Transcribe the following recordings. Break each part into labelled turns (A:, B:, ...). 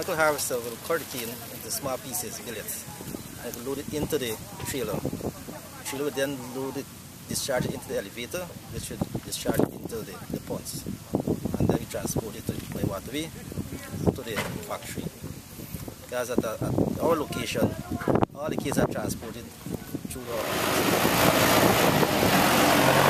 A: mechanical harvester will the cane into small pieces, billets, and load it into the trailer. The trailer will then load it, discharge it into the elevator, which will discharge into the, the ponds. And then we transport it to, by waterway to the factory. Because at, at our location, all the canes are transported through our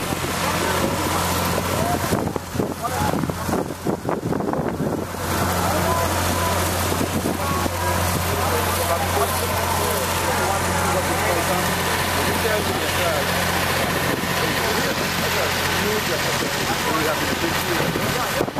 B: Thank you.